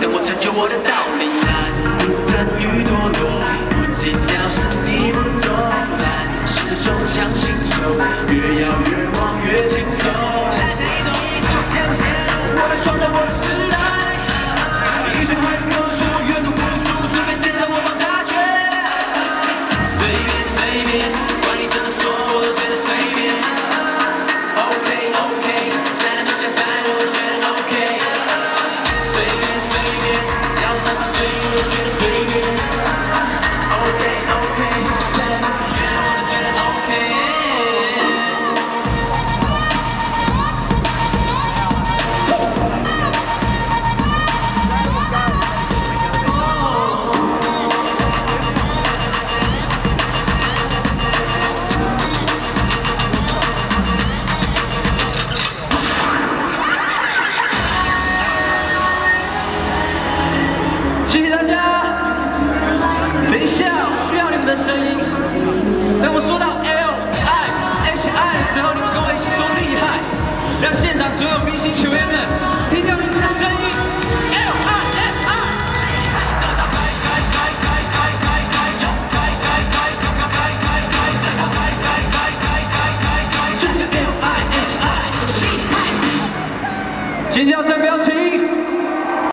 等我成就我的道理。蓝的雨朵朵，不计较是你不懂。蓝是种强行走，越摇越晃越轻松。来自一种艺术强项，我们创造我的时代。一群孩子读书，阅读无数，准备见证我放大拳。随便随便，管你怎么说，我都觉得随便。OK 所有明星球员们听到你们的声音。L I H I。这个 L I H I，尖叫再不要停。